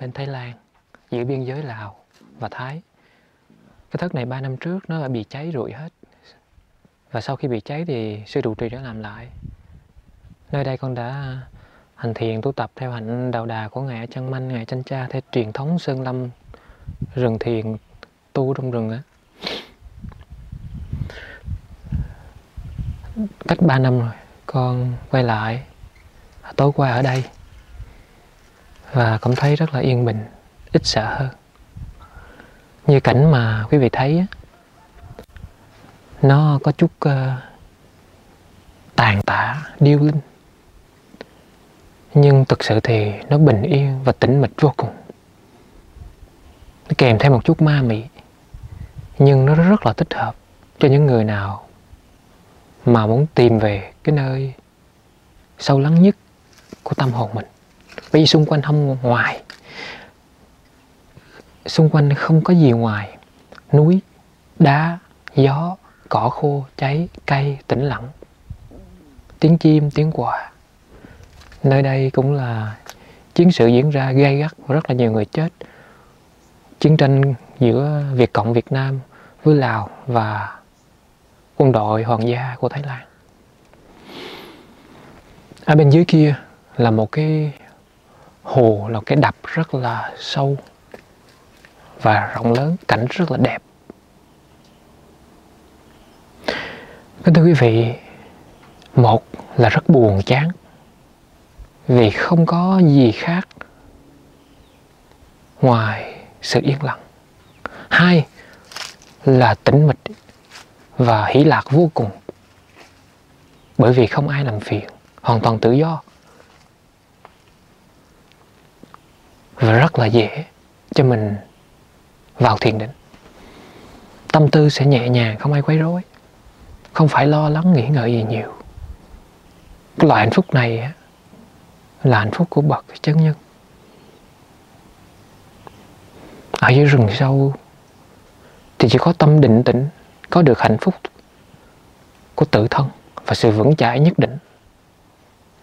bên Thái Lan giữa biên giới Lào và Thái. Cái thất này 3 năm trước nó đã bị cháy rụi hết. Và sau khi bị cháy thì sư trụ trì đã làm lại. Nơi đây con đã hành thiền tu tập theo hạnh đạo đà của ngài chân manh, ngài chân cha, theo truyền thống sơn lâm rừng thiền tu trong rừng á. Cách 3 năm rồi, con quay lại. Tối qua ở đây và cảm thấy rất là yên bình ít sợ hơn. Như cảnh mà quý vị thấy á, nó có chút uh, tàn tạ điêu linh. Nhưng thực sự thì nó bình yên và tĩnh mịch vô cùng. Nó kèm theo một chút ma mị nhưng nó rất là thích hợp cho những người nào mà muốn tìm về cái nơi sâu lắng nhất của tâm hồn mình vì xung quanh không ngoài. Xung quanh không có gì ngoài. Núi, đá, gió, cỏ khô, cháy, cây, tĩnh lặng. Tiếng chim, tiếng quạ. Nơi đây cũng là chiến sự diễn ra gay gắt và rất là nhiều người chết. Chiến tranh giữa Việt Cộng, Việt Nam với Lào và quân đội hoàng gia của Thái Lan. Ở bên dưới kia là một cái hồ là cái đập rất là sâu và rộng lớn, cảnh rất là đẹp. Kính thưa quý vị, một là rất buồn chán vì không có gì khác ngoài sự yên lặng. Hai là tĩnh mịch và hỷ lạc vô cùng bởi vì không ai làm phiền, hoàn toàn tự do. Và rất là dễ cho mình vào thiền định. Tâm tư sẽ nhẹ nhàng, không ai quấy rối, không phải lo lắng, nghĩ ngợi gì nhiều. Cái loại hạnh phúc này là hạnh phúc của bậc chân nhân. Ở dưới rừng sâu thì chỉ có tâm định tĩnh, có được hạnh phúc của tự thân và sự vững chãi nhất định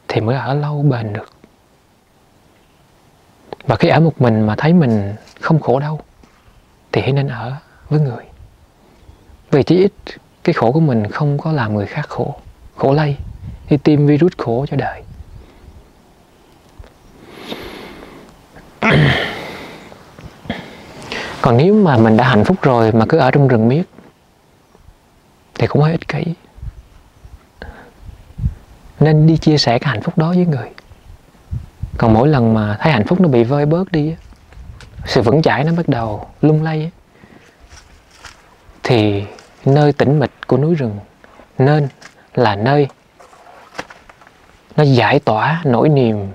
thì mới ở lâu bền được và khi ở một mình mà thấy mình không khổ đâu thì hãy nên ở với người. Vì chí ít cái khổ của mình không có làm người khác khổ khổ lây, đi tiêm virus khổ cho đời. Còn nếu mà mình đã hạnh phúc rồi mà cứ ở trong rừng miết, thì cũng hơi ích kỷ. Nên đi chia sẻ cái hạnh phúc đó với người còn mỗi lần mà thấy hạnh phúc nó bị vơi bớt đi sự vững chãi nó bắt đầu lung lay thì nơi tĩnh mịch của núi rừng nên là nơi nó giải tỏa nỗi niềm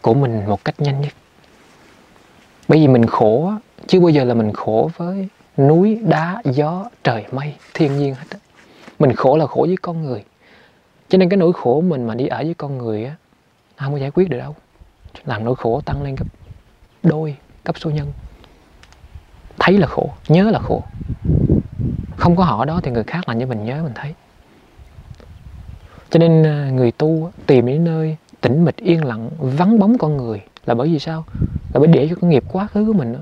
của mình một cách nhanh nhất. Bởi vì mình khổ chứ bao giờ là mình khổ với núi, đá, gió, trời, mây, thiên nhiên hết mình khổ là khổ với con người. Cho nên cái nỗi khổ mình mà đi ở với con người á không có giải quyết được đâu làm nỗi khổ tăng lên gấp đôi cấp số nhân. Thấy là khổ, nhớ là khổ. Không có họ đó thì người khác làm cho mình nhớ, mình thấy. Cho nên à, người tu tìm đến nơi tĩnh mịch, yên lặng, vắng bóng con người là bởi vì sao? Là bởi để cho cái nghiệp quá khứ của mình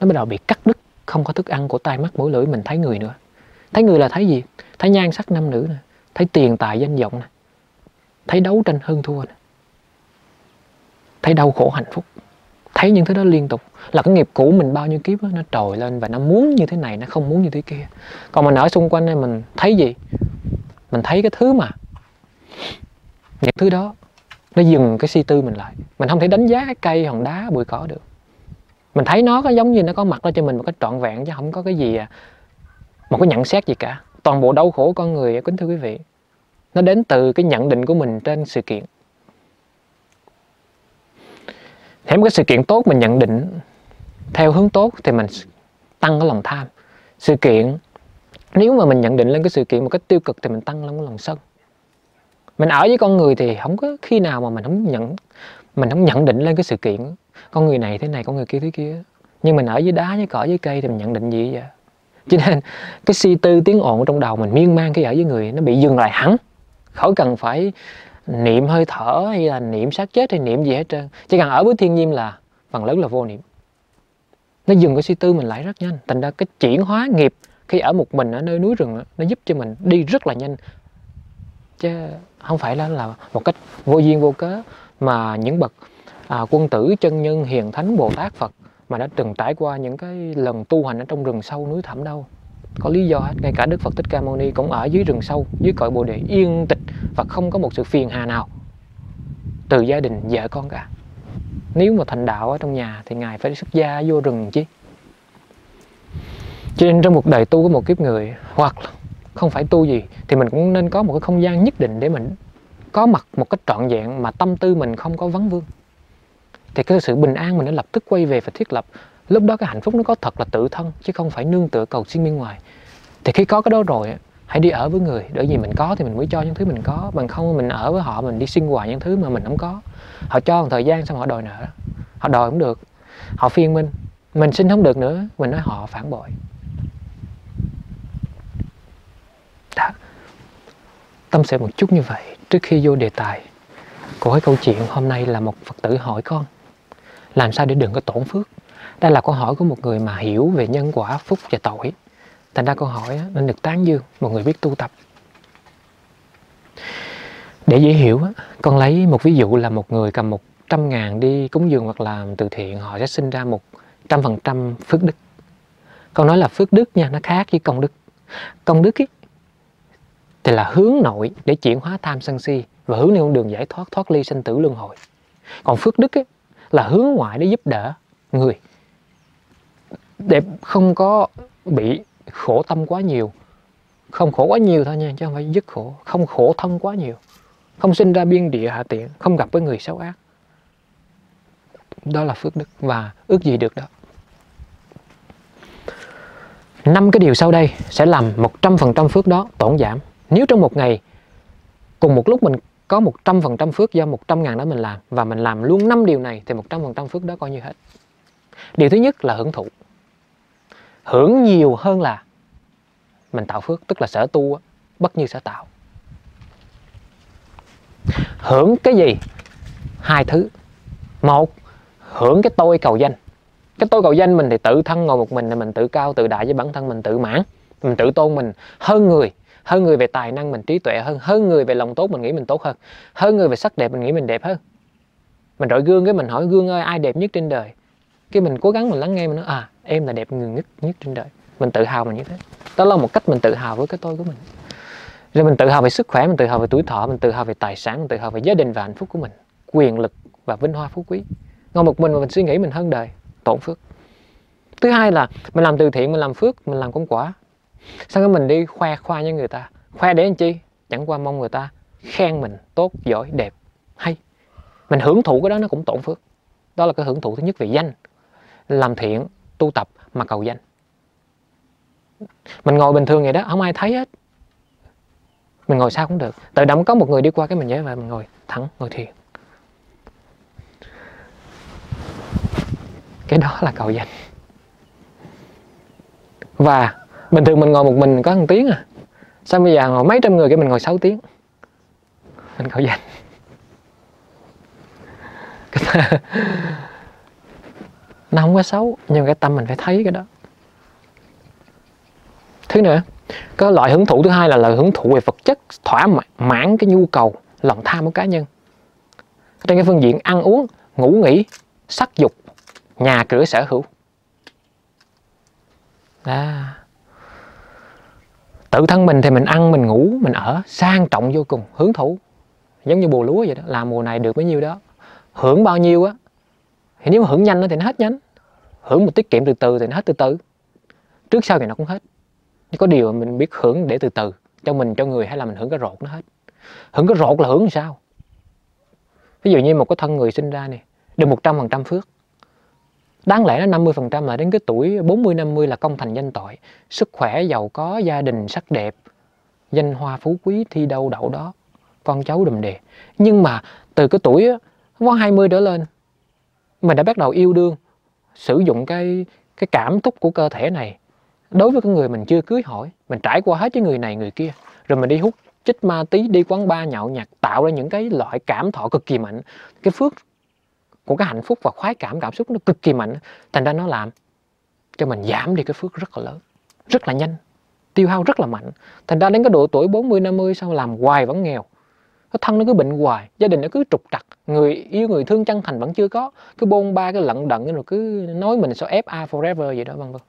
nó bắt đầu bị cắt đứt, không có thức ăn của tai mắt, mũi lưỡi, mình thấy người nữa. Thấy người là thấy gì? Thấy nhan sắc nam nữ nè, thấy tiền tài danh vọng nè, thấy đấu tranh hơn thua nè thấy đau khổ hạnh phúc. Thấy những thứ đó liên tục. Là cái nghiệp cũ mình bao nhiêu kiếp đó, nó trồi lên và nó muốn như thế này nó không muốn như thế kia. Còn mình ở xung quanh đây mình thấy gì? Mình thấy cái thứ mà những thứ đó nó dừng cái suy tư mình lại. Mình không thể đánh giá cái cây hòn đá bụi cỏ được. Mình thấy nó có giống như nó có mặt ra cho mình một cái trọn vẹn chứ không có cái gì à, một cái nhận xét gì cả. Toàn bộ đau khổ con người kính thưa quý vị nó đến từ cái nhận định của mình trên sự kiện. Thế một cái sự kiện tốt mình nhận định theo hướng tốt thì mình tăng cái lòng tham. Sự kiện, nếu mà mình nhận định lên cái sự kiện một cách tiêu cực thì mình tăng lên cái lòng sân. Mình ở với con người thì không có khi nào mà mình không nhận, mình không nhận định lên cái sự kiện, con người này thế này, con người kia thế kia. Nhưng mình ở với đá, với cỏ, với cây thì mình nhận định gì vậy? Cho nên cái suy tư tiếng ồn trong đầu mình miên man cái ở với người nó bị dừng lại hẳn. Khỏi cần phải niệm hơi thở hay là niệm sát chết hay niệm gì hết trơn. Chỉ cần ở với thiên nhiên là phần lớn là vô niệm. Nó dừng cái suy tư mình lại rất nhanh. Thành ra cái chuyển hóa nghiệp khi ở một mình ở nơi núi rừng nó giúp cho mình đi rất là nhanh. Chứ không phải là là một cách vô duyên vô cớ mà những bậc à, quân tử chân nhân hiền thánh bồ tát phật mà đã từng trải qua những cái lần tu hành ở trong rừng sâu núi thẳm đâu có lý do hết, ngay cả đức phật thích ca mâu ni cũng ở dưới rừng sâu, dưới cội bồ đề yên tịch và không có một sự phiền hà nào từ gia đình vợ con cả. Nếu mà thành đạo ở trong nhà thì ngài phải xuất gia vô rừng chứ. Cho nên trong một đời tu của một kiếp người, hoặc không phải tu gì, thì mình cũng nên có một cái không gian nhất định để mình có mặt một cách trọn vẹn mà tâm tư mình không có vắng vương. Thì cái sự bình an mình đã lập tức quay về và thiết lập lúc đó cái hạnh phúc nó có thật là tự thân, chứ không phải nương tựa cầu xin bên ngoài. Thì khi có cái đó rồi hãy đi ở với người. Bởi vì mình có thì mình mới cho những thứ mình có. Bằng không mình ở với họ, mình đi xin hoài những thứ mà mình không có. Họ cho một thời gian xong họ đòi nợ. Họ đòi không được. Họ phiên mình. Mình xin không được nữa. Mình nói họ phản bội. Đó. Tâm sự một chút như vậy trước khi vô đề tài. Của cái câu chuyện hôm nay là một phật tử hỏi con, làm sao để đừng có tổn phước? Đây là câu hỏi của một người mà hiểu về nhân quả phúc và tội. Thành ra câu hỏi nên được tán dương một người biết tu tập. Để dễ hiểu con lấy một ví dụ là một người cầm một trăm ngàn đi cúng dường hoặc làm từ thiện họ sẽ sinh ra một trăm phần trăm phước đức. Con nói là phước đức nha nó khác với công đức. Công đức ý, thì là hướng nội để chuyển hóa tham sân si và hướng lên con đường giải thoát thoát ly sinh tử luân hồi. Còn phước đức ấy, là hướng ngoại để giúp đỡ người để không có bị khổ tâm quá nhiều. Không khổ quá nhiều thôi nha, chứ không phải dứt khổ, không khổ thân quá nhiều. Không sinh ra biên địa hạ tiện, không gặp với người xấu ác. Đó là phước đức và ước gì được đó. Năm cái điều sau đây sẽ làm 100% phước đó tổn giảm. Nếu trong một ngày, cùng một lúc mình có 100% phước do 100 ngàn đó mình làm, và mình làm luôn 5 điều này, thì 100% phước đó coi như hết. Điều thứ nhất là hưởng thụ hưởng nhiều hơn là mình tạo phước, tức là sở tu bất như sở tạo. Hưởng cái gì? Hai thứ. Một, hưởng cái tôi cầu danh. Cái tôi cầu danh mình thì tự thân ngồi một mình là mình tự cao tự đại với bản thân mình tự mãn. Mình tự tôn mình hơn người hơn người về tài năng mình trí tuệ hơn hơn người về lòng tốt mình nghĩ mình tốt hơn hơn người về sắc đẹp mình nghĩ mình đẹp hơn. Mình rọi gương cái mình hỏi gương ơi ai đẹp nhất trên đời? Cái mình cố gắng mình lắng nghe mình nói à em là đẹp người nhất nhất trên đời. Mình tự hào mình như thế. Đó là một cách mình tự hào với cái tôi của mình. Rồi mình tự hào về sức khỏe, mình tự hào về tuổi thọ, mình tự hào về tài sản, mình tự hào về gia đình và hạnh phúc của mình. Quyền lực và vinh hoa phú quý. Ngồi một mình mà mình suy nghĩ mình hơn đời, tổn phước. Thứ hai là mình làm từ thiện, mình làm phước, mình làm công quả. Sao cái mình đi khoe khoa với người ta? Khoe để làm chi? Chẳng qua mong người ta khen mình tốt, giỏi, đẹp, hay. Mình hưởng thụ cái đó nó cũng tổn phước. Đó là cái hưởng thụ thứ nhất về danh. Làm thiện tu tập mà cầu danh. Mình ngồi bình thường vậy đó, không ai thấy hết. Mình ngồi sao cũng được. Tự động có một người đi qua cái mình nhớ và mình ngồi thẳng, ngồi thiền. Cái đó là cầu danh. Và bình thường mình ngồi một mình có một tiếng à. Sao bây giờ ngồi mấy trăm người cái mình ngồi 6 tiếng? Mình cầu danh. nó không có xấu, nhưng cái tâm mình phải thấy cái đó. Thứ nữa, có loại hưởng thụ thứ hai là loại hưởng thụ về vật chất thỏa mãn cái nhu cầu, lòng tham của cá nhân. Trên cái phương diện ăn uống, ngủ nghỉ, sắc dục, nhà cửa sở hữu. À. tự thân mình thì mình ăn, mình ngủ, mình ở, sang trọng vô cùng hưởng thụ giống như bùa lúa vậy đó làm mùa này được bấy nhiêu đó. Hưởng bao nhiêu á thì nếu mà hưởng nhanh thì nó hết nhanh hưởng một tiết kiệm từ từ thì nó hết từ từ. Trước sau thì nó cũng hết. Có điều mà mình biết hưởng để từ từ, cho mình, cho người, hay là mình hưởng cái rột nó hết. Hưởng cái rột là hưởng làm sao? Ví dụ như một cái thân người sinh ra này, được một trăm phần trăm phước. Đáng lẽ nó 50% là đến cái tuổi 40 50 là công thành danh tội. Sức khỏe, giàu có, gia đình, sắc đẹp, danh hoa, phú quý, thi đâu đậu đó. Con cháu đùm đề nhưng mà từ cái tuổi có 20 trở lên mình đã bắt đầu yêu đương, sử dụng cái cái cảm xúc của cơ thể này. Đối với cái người mình chưa cưới hỏi, mình trải qua hết với người này, người kia. Rồi mình đi hút chích ma tí, đi quán bar nhậu nhạt tạo ra những cái loại cảm thọ cực kỳ mạnh. Cái phước của cái hạnh phúc và khoái cảm cảm xúc nó cực kỳ mạnh. Thành ra nó làm cho mình giảm đi cái phước rất là lớn, rất là nhanh, tiêu hao rất là mạnh. Thành ra đến cái độ tuổi 40 50 sau làm hoài vẫn nghèo cái thân nó cứ bệnh hoài gia đình nó cứ trục trặc người yêu người thương chân thành vẫn chưa có. Cứ bôn ba cái lận đận rồi cứ nói mình sao FA forever vậy đó vân vân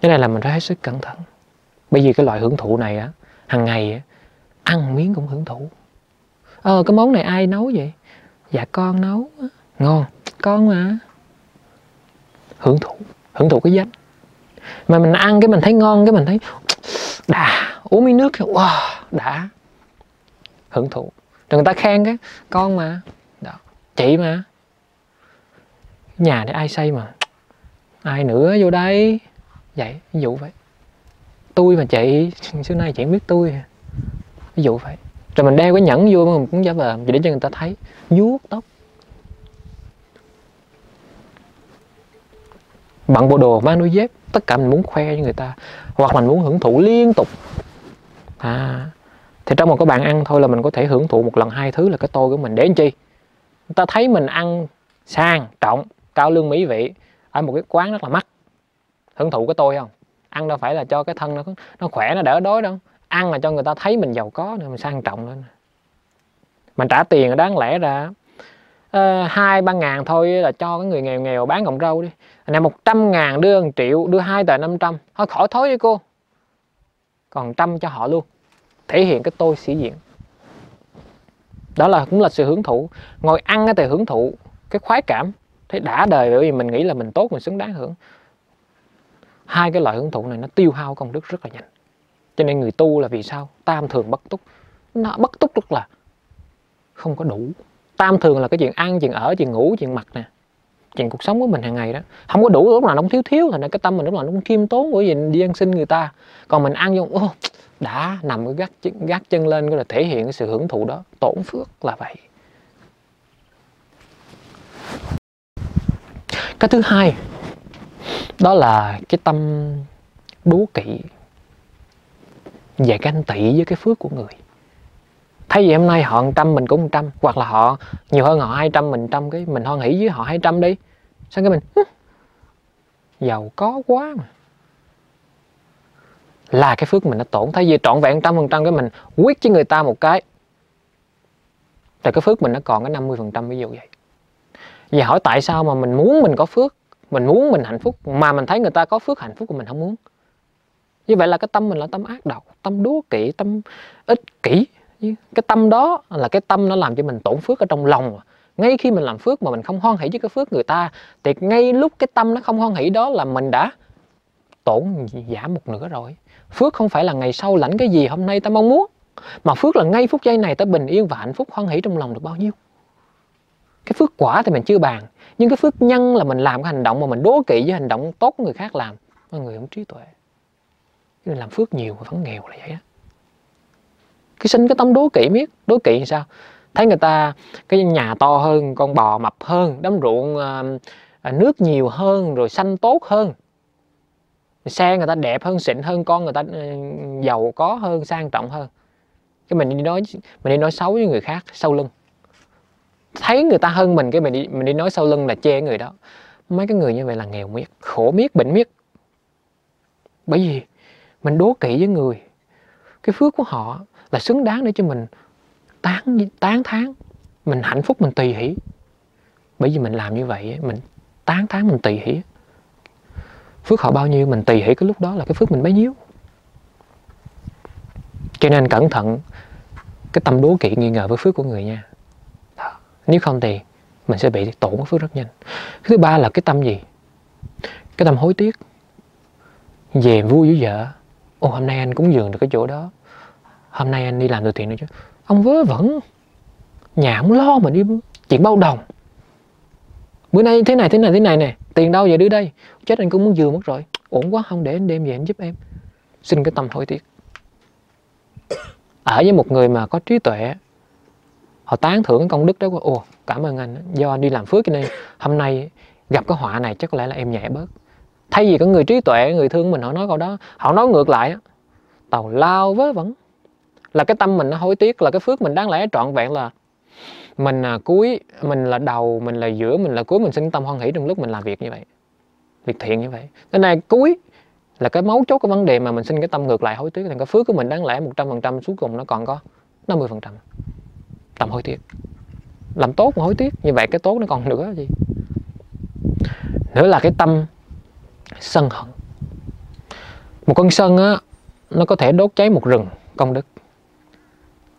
cái này là mình phải hết sức cẩn thận. Bởi vì cái loại hưởng thụ này á hàng ngày á, ăn miếng cũng hưởng thụ. Ờ cái món này ai nấu vậy? Dạ con nấu ngon con mà. Hưởng thụ hưởng thụ cái danh. Mà mình ăn cái mình thấy ngon cái mình thấy đã uống miếng nước. Wow, đã. Hưởng thụ. Rồi người ta khen cái, con mà. Đó, chị mà. Nhà để ai xây mà? Ai nữa vô đây? Vậy, ví dụ vậy. Tôi mà chị, xưa nay chị biết tôi. Ví dụ vậy. Rồi mình đeo cái nhẫn vô mà mình cũng giả vờ để cho người ta thấy. Vuốt tóc. Bận bộ đồ mang đôi dép tất cả mình muốn khoe với người ta hoặc mình muốn hưởng thụ liên tục. À thì trong một cái bàn ăn thôi là mình có thể hưởng thụ một lần hai thứ là cái tôi của mình. Để làm chi? Người ta thấy mình ăn sang trọng cao lương mỹ vị ở một cái quán rất là mắc. Hưởng thụ cái tôi không? Ăn đâu phải là cho cái thân nó nó khỏe nó đỡ đói đâu. Ăn là cho người ta thấy mình giàu có nữa mình sang trọng lên. Mình trả tiền đáng lẽ ra ờ, hai ba ngàn thôi là cho cái người nghèo nghèo bán cọng rau đi này một trăm ngàn đưa 1 triệu, đưa hai tờ năm trăm. Thôi khỏi thối với cô. Còn trăm cho họ luôn. Thể hiện cái tôi sĩ diện. Đó là cũng là sự hưởng thụ. Ngồi ăn cái từ hưởng thụ cái khoái cảm. Thấy đã đời bởi vì mình nghĩ là mình tốt, mình xứng đáng hưởng. Hai cái loại hưởng thụ này nó tiêu hao công đức rất là nhanh. Cho nên người tu là vì sao? Tam thường bất túc. Nó bất túc rất là không có đủ. Tam thường là cái chuyện ăn, chuyện ở, chuyện ngủ, chuyện mặc nè chuyện cuộc sống của mình hàng ngày đó. Không có đủ lúc nào nó cũng thiếu thiếu thành ra cái tâm mình lúc nào nó cũng khiêm tốn bởi vì đi ăn xin người ta. Còn mình ăn vô ô đã nằm cái gác chân, gác chân lên cái là thể hiện cái sự hưởng thụ đó. Tổn phước là vậy. Cái thứ hai đó là cái tâm đố kỵ về ganh tị với cái phước của người. Thấy vì hôm nay họ trăm mình cũng trăm hoặc là họ nhiều hơn họ hai trăm mình trăm cái mình hoan hỷ với họ hai trăm đi sang cái mình giàu có quá mà. Là cái phước mình nó tổn thay vì trọn vẹn trăm phần trăm cái mình quyết với người ta một cái. Thì cái phước mình nó còn cái 50 phần trăm ví dụ vậy. Và hỏi tại sao mà mình muốn mình có phước, mình muốn mình hạnh phúc, mà mình thấy người ta có phước hạnh phúc của mình không muốn? Như vậy là cái tâm mình là tâm ác độc, tâm đố kỵ, tâm ích kỷ. Cái tâm đó là cái tâm nó làm cho mình tổn phước ở trong lòng ngay khi mình làm phước mà mình không hoan hỷ với cái phước người ta, thì ngay lúc cái tâm nó không hoan hỷ đó là mình đã tổn giảm một nửa rồi. Phước không phải là ngày sau lãnh cái gì hôm nay ta mong muốn, mà phước là ngay phút giây này ta bình yên và hạnh phúc hoan hỷ trong lòng được bao nhiêu. Cái phước quả thì mình chưa bàn, nhưng cái phước nhân là mình làm cái hành động mà mình đố kỵ với hành động tốt của người khác làm mọi người không trí tuệ. Nên làm phước nhiều mà vẫn nghèo là vậy đó cái sinh cái tâm đố kỵ biết đố kỵ sao? Thấy người ta cái nhà to hơn con bò mập hơn đám ruộng ờ, ờ, nước nhiều hơn rồi xanh tốt hơn. Xe người ta đẹp hơn xịn hơn con người ta uh, giàu có hơn sang trọng hơn. Cái mình đi nói mình đi nói xấu với người khác sau lưng. Thấy người ta hơn mình cái mình đi mình đi nói sau lưng là chê người đó. Mấy cái người như vậy là nghèo miết khổ miết bệnh miết. Bởi vì mình đố kỵ với người. Cái phước của họ là xứng đáng để cho mình tán tán tháng mình hạnh phúc, mình tùy hỷ. Bởi vì mình làm như vậy mình tán tháng mình tùy hỷ phước họ bao nhiêu, mình tùy hỷ, cái lúc đó là cái phước mình bấy nhiêu. Cho nên cẩn thận cái tâm đố kỵ nghi ngờ với phước của người nha. Nếu không thì mình sẽ bị tổn phước rất nhanh. Thứ ba là cái tâm gì? Cái tâm hối tiếc. Về vui với vợ. Ồ, hôm nay anh cũng dường được cái chỗ đó. Hôm nay anh đi làm từ thiện nữa chứ? Ông vớ vẩn. Nhà không lo mà đi chuyện bao đồng. Bữa nay thế này thế này thế này nè. Tiền đâu vậy đưa đây? Chết anh cũng muốn vừa mất rồi. Ổn quá, không để anh đem về anh giúp em. Xin cái tâm hối tiếc ở với một người mà có trí tuệ, họ tán thưởng công đức đó ồ, cảm ơn anh do anh đi làm phước cho nên hôm nay gặp cái họa này chắc có lẽ là em nhẹ bớt. Thay vì có người trí tuệ, người thương mình họ nói câu đó, họ nói ngược lại tàu lao vớ vẩn là cái tâm mình nó hối tiếc, là cái phước mình đáng lẽ trọn vẹn là mình là cuối, mình là đầu, mình là giữa, mình là cuối, mình sinh tâm hoan hỷ trong lúc mình làm việc như vậy, việc thiện như vậy. Cái này, cuối là cái mấu chốt, cái vấn đề mà mình sinh cái tâm ngược lại hối tiếc, thì cái phước của mình đáng lẽ 100% cuối cùng nó còn có 50% tâm hối tiếc. Làm tốt mà hối tiếc, như vậy cái tốt nó còn nữa gì? Nữa là cái tâm sân hận. Một con sân á, nó có thể đốt cháy một rừng công đức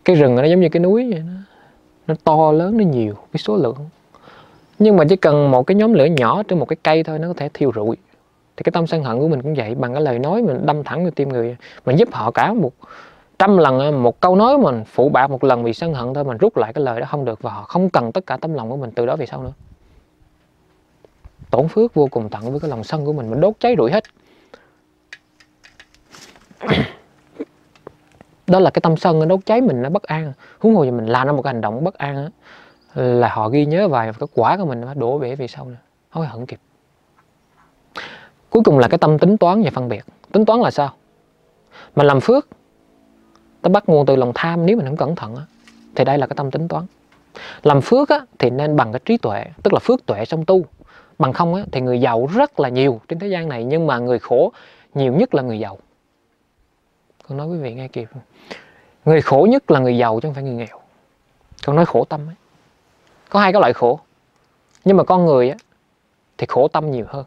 cái rừng nó giống như cái núi vậy đó. Nó to, lớn, nó nhiều, cái số lượng. Nhưng mà chỉ cần một cái nhóm lửa nhỏ trên một cái cây thôi, nó có thể thiêu rụi. Thì cái tâm sân hận của mình cũng vậy, bằng cái lời nói mình đâm thẳng vào tim người mình giúp họ cả một trăm lần à, một câu nói mình phụ bạc một lần vì sân hận thôi mình rút lại cái lời đó không được và họ không cần tất cả tấm lòng của mình từ đó về sau nữa. Tổn phước vô cùng tận với cái lòng sân của mình mình đốt cháy rụi hết đó là cái tâm sân nó đốt cháy mình nó bất an. Huống hồ gì mình làm ra một cái hành động bất an á là họ ghi nhớ vài cái quả của mình nó đổ bể về sau nữa hối hận kịp cuối cùng là cái tâm tính toán và phân biệt. Tính toán là sao? Mình làm phước nó bắt nguồn từ lòng tham nếu mình không cẩn thận á, thì đây là cái tâm tính toán. Làm phước á, thì nên bằng cái trí tuệ tức là phước tuệ song tu. Bằng không á, thì người giàu rất là nhiều trên thế gian này nhưng mà người khổ nhiều nhất là người giàu con nói quý vị nghe kịp người khổ nhất là người giàu chứ không phải người nghèo. Con nói khổ tâm ấy. có hai cái loại khổ. Nhưng mà con người á, thì khổ tâm nhiều hơn.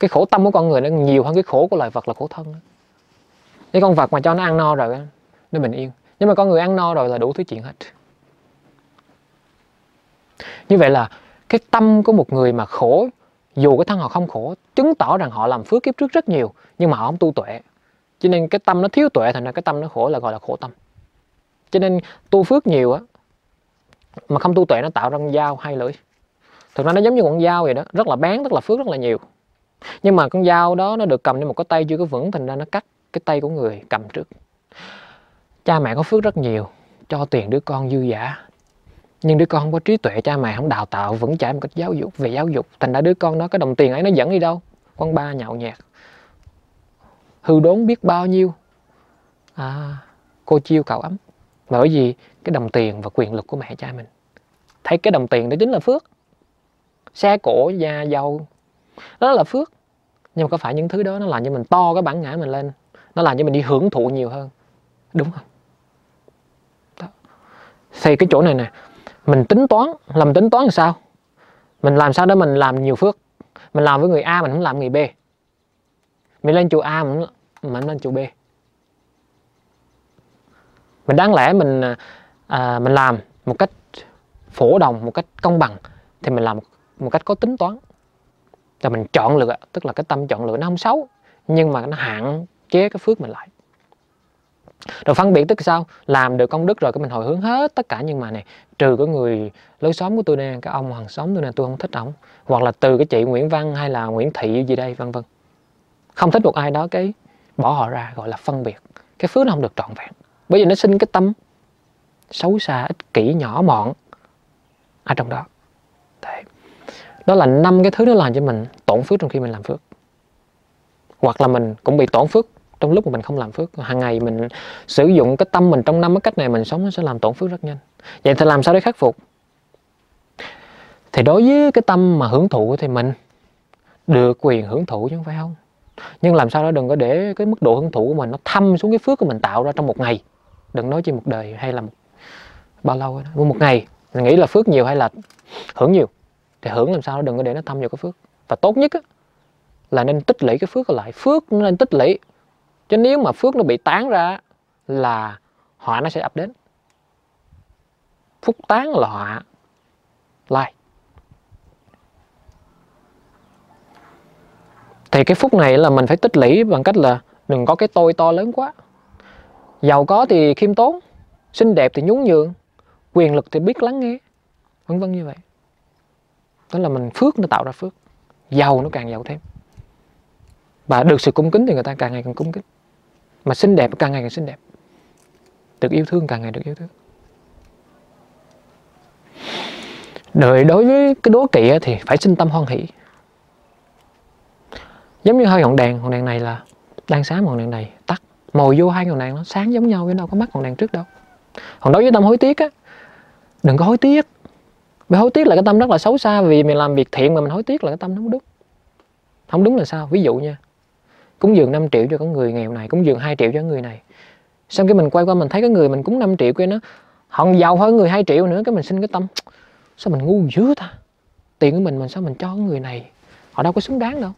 Cái khổ tâm của con người nó nhiều hơn cái khổ của loài vật là khổ thân cái con vật mà cho nó ăn no rồi nó bình yên. Nhưng mà con người ăn no rồi là đủ thứ chuyện hết. Như vậy là cái tâm của một người mà khổ dù cái thân họ không khổ chứng tỏ rằng họ làm phước kiếp trước rất nhiều nhưng mà họ không tu tuệ cho nên cái tâm nó thiếu tuệ thành ra cái tâm nó khổ, là gọi là khổ tâm. Cho nên tu phước nhiều á, mà không tu tuệ nó tạo ra con dao hai lưỡi. Thực ra nó giống như con dao vậy đó, rất là bán, rất là phước, rất là nhiều. Nhưng mà con dao đó nó được cầm trên một cái tay chưa có vững, thành ra nó cắt cái tay của người cầm trước. Cha mẹ có phước rất nhiều, cho tiền đứa con dư giả nhưng đứa con không có trí tuệ, cha mẹ không đào tạo, vững chãi một cách giáo dục, về giáo dục. Thành ra đứa con đó cái đồng tiền ấy nó dẫn đi đâu? Con ba nhậu nhẹt hư đốn biết bao nhiêu? À, cô chiêu cậu ấm bởi vì cái đồng tiền và quyền lực của mẹ cha mình. Thấy cái đồng tiền đó chính là phước. Xe cổ da dầu đó là phước. Nhưng mà có phải những thứ đó nó làm cho mình to cái bản ngã mình lên? Nó làm cho mình đi hưởng thụ nhiều hơn. Đúng không? Đó. thì cái chỗ này nè mình tính toán làm tính toán làm sao? Mình làm sao để mình làm nhiều phước? Mình làm với người A mình không làm người B mình lên chùa A mà mình lên chùa B. Mình đáng lẽ mình à, mình làm một cách phổ đồng một cách công bằng thì mình làm một, một cách có tính toán. Là mình chọn lựa tức là cái tâm chọn lựa nó không xấu nhưng mà nó hạn chế cái phước mình lại. Rồi phân biệt tức sao? Làm được công đức rồi cái mình hồi hướng hết tất cả nhưng mà này trừ cái người lối xóm của tôi nè cái ông hàng xóm tôi nè tôi không thích ổng hoặc là từ cái chị Nguyễn Văn hay là Nguyễn Thị gì đây vân vân không thích một ai đó cái bỏ họ ra, gọi là phân biệt. Cái phước nó không được trọn vẹn. Bởi vì nó sinh cái tâm xấu xa, ích kỷ, nhỏ mọn ở trong đó. Đấy. đó là năm cái thứ nó làm cho mình tổn phước trong khi mình làm phước. Hoặc là mình cũng bị tổn phước trong lúc mà mình không làm phước. Hàng ngày mình sử dụng cái tâm mình trong năm cái cách này mình sống, nó sẽ làm tổn phước rất nhanh. Vậy thì làm sao để khắc phục? Thì đối với cái tâm mà hưởng thụ thì mình được quyền hưởng thụ chứ không phải không nhưng làm sao đó đừng có để cái mức độ hưởng thụ của mình nó thâm xuống cái phước của mình tạo ra trong một ngày. Đừng nói chỉ một đời hay là một, bao lâu đó. một ngày mình nghĩ là phước nhiều hay là hưởng nhiều. Thì hưởng làm sao đó đừng có để nó thâm vào cái phước. Và tốt nhất á, là nên tích lũy cái phước lại. Phước nó nên tích lũy. Chứ nếu mà phước nó bị tán ra là họa nó sẽ ập đến. Phúc tán là họa. Lai. Thì cái phúc này là mình phải tích lũy bằng cách là đừng có cái tôi to lớn quá. Giàu có thì khiêm tốn, xinh đẹp thì nhún nhường, quyền lực thì biết lắng nghe, vân vân như vậy. Đó là mình phước nó tạo ra phước, giàu nó càng giàu thêm. Và được sự cung kính thì người ta càng ngày càng cung kính. Mà xinh đẹp càng ngày càng xinh đẹp. Được yêu thương càng ngày được yêu thương. Đời đối với cái đố kỵ thì phải sinh tâm hoan hỷ giống như hơi ngọn đèn ngọn đèn này là đang sáng ngọn đèn này tắt. Mồi vô hai ngọn đèn nó sáng giống nhau chứ đâu có mắt ngọn đèn trước đâu. Còn đối với tâm hối tiếc á, đừng có hối tiếc. Vì hối tiếc là cái tâm rất là xấu xa, vì mình làm việc thiện mà mình hối tiếc là cái tâm nó không đúng. Không đúng là sao? Ví dụ nha, cúng dường 5 triệu cho con người nghèo này, cúng dường 2 triệu cho người này. Xong cái mình quay qua mình thấy cái người mình cúng 5 triệu kia nó họ giàu hơn người 2 triệu nữa, cái mình xin cái tâm, sao mình ngu dữ ta? Tiền của mình mình sao mình cho người này? Họ đâu có xứng đáng đâu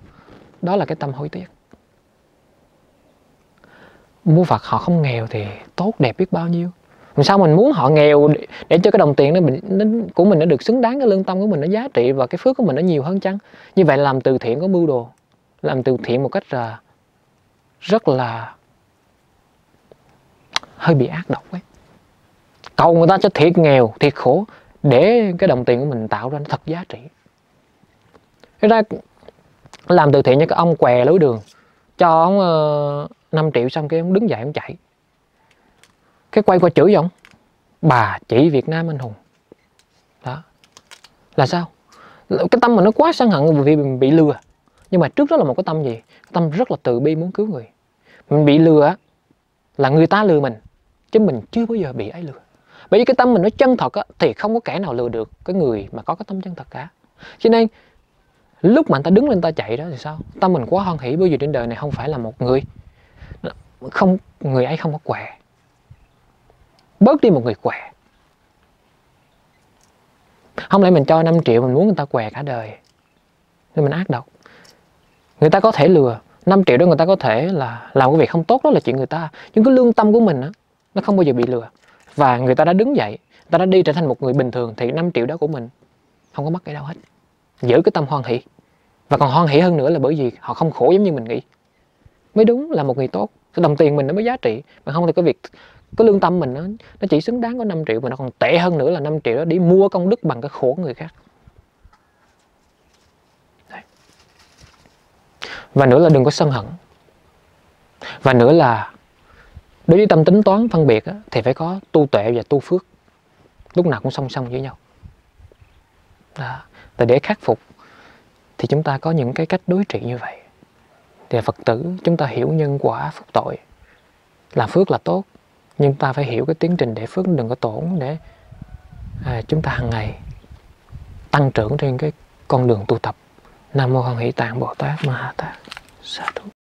đó là cái tâm hối tiếc. Mua Phật họ không nghèo thì tốt đẹp biết bao nhiêu. Làm sao mình muốn họ nghèo để, để cho cái đồng tiền đó mình nó, của mình nó được xứng đáng cái lương tâm của mình nó giá trị và cái phước của mình nó nhiều hơn chăng? Như vậy làm từ thiện có mưu đồ làm từ thiện một cách là rất là hơi bị ác độc ấy. Cầu người ta cho thiệt nghèo thiệt khổ để cái đồng tiền của mình tạo ra nó thật giá trị. Thế ra làm từ thiện cho cái ông què lối đường. Cho ông ờ, uh, 5 triệu xong cái ông đứng dậy ông chạy. Cái quay qua chửi ông bà chỉ Việt Nam anh hùng. Đó. Là sao? Cái tâm mình nó quá sân hận vì mình bị lừa. Nhưng mà trước đó là một cái tâm gì? Cái tâm rất là từ bi muốn cứu người. Mình bị lừa là người ta lừa mình chứ mình chưa bao giờ bị ai lừa. Bởi vì cái tâm mình nó chân thật á, thì không có kẻ nào lừa được cái người mà có cái tâm chân thật cả. Cho nên lúc mà anh ta đứng lên ta chạy đó thì sao? Tâm mình quá hoan hỷ bởi vì trên đời này không phải là một người. Không, người ấy không có què. Bớt đi một người què. Không lẽ mình cho 5 triệu, mình muốn người ta què cả đời? Nên mình ác độc. Người ta có thể lừa. 5 triệu đó người ta có thể là làm cái việc không tốt đó là chuyện người ta. Nhưng cái lương tâm của mình á, nó không bao giờ bị lừa. Và người ta đã đứng dậy, người ta đã đi trở thành một người bình thường, thì 5 triệu đó của mình không có mất cái đâu hết giữ cái tâm hoan hỷ. Và còn hoan hỷ hơn nữa là bởi vì họ không khổ giống như mình nghĩ. Mới đúng là một người tốt cái đồng tiền mình nó mới giá trị mà không thì cái việc cái lương tâm mình nó nó chỉ xứng đáng có 5 triệu mà nó còn tệ hơn nữa là 5 triệu đó đi mua công đức bằng cái khổ của người khác. Đấy. và nữa là đừng có sân hận. Và nữa là đối với tâm tính toán phân biệt á, thì phải có tu tuệ và tu phước. Lúc nào cũng song song với nhau. Đó. Và để khắc phục thì chúng ta có những cái cách đối trị như vậy thì Phật tử chúng ta hiểu nhân quả phước tội làm phước là tốt nhưng ta phải hiểu cái tiến trình để phước đừng có tổn để à, chúng ta hàng ngày tăng trưởng trên cái con đường tu tập Nam mô Hồng Hỷ Tạng Bồ Tát Ma Ha Tát. Sa thú.